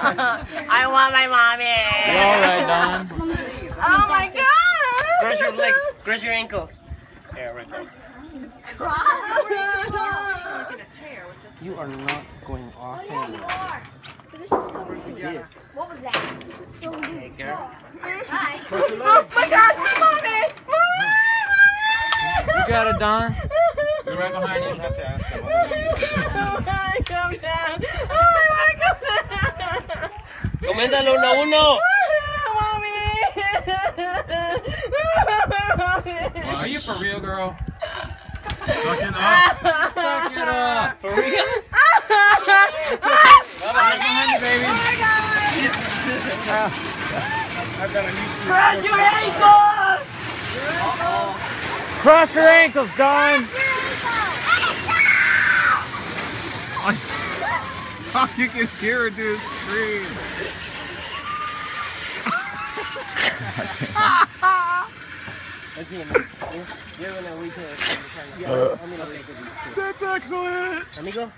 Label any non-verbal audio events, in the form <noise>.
<laughs> I want my mommy. All right, Don. Oh my god. Cross your legs. Cross your ankles. Yeah, right there. <laughs> You are not going off oh, camera. What was that? Hey, girl. Hi. Oh my god, mommy. Mommy. You got it, Don. You're right behind you. have to ask them. <laughs> Oh my come down. Oh my god. Coméntalo uno a uno. Mommy. Are you for real, girl? Suck it up. Suck it up. For real? Right behind you, baby. I've got a new Cross your ankles. Cross your ankles, Don. Oh, you can hear it do a scream. That's excellent. Amigo,